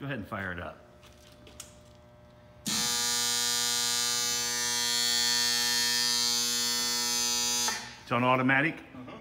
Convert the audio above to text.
Go ahead and fire it up. It's on automatic? Uh-huh.